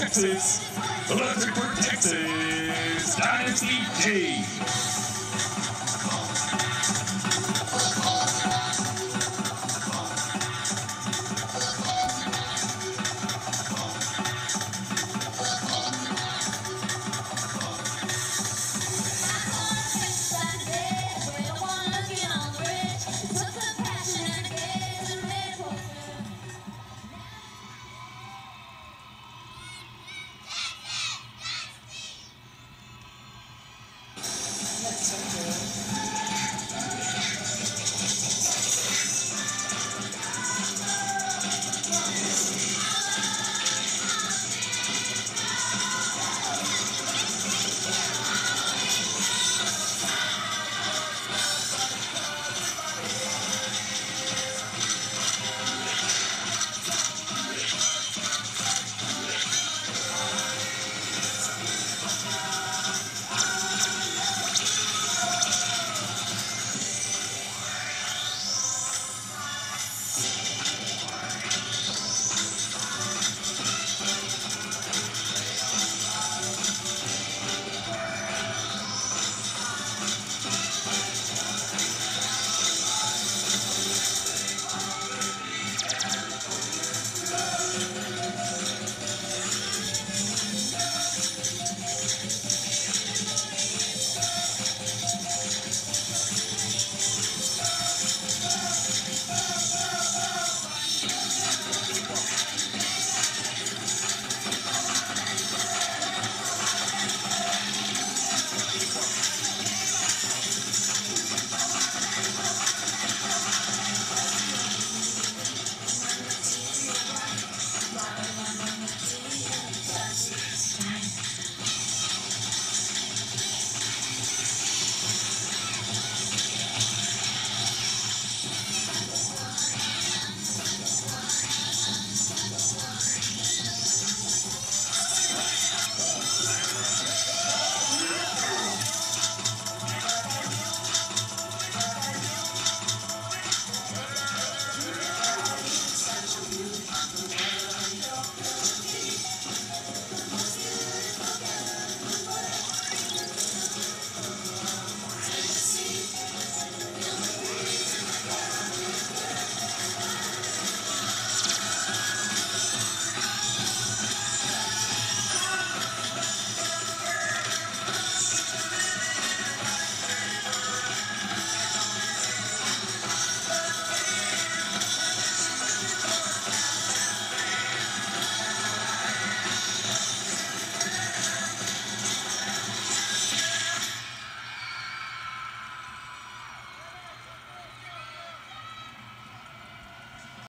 Texas. Electric for Texas. Dynasty G.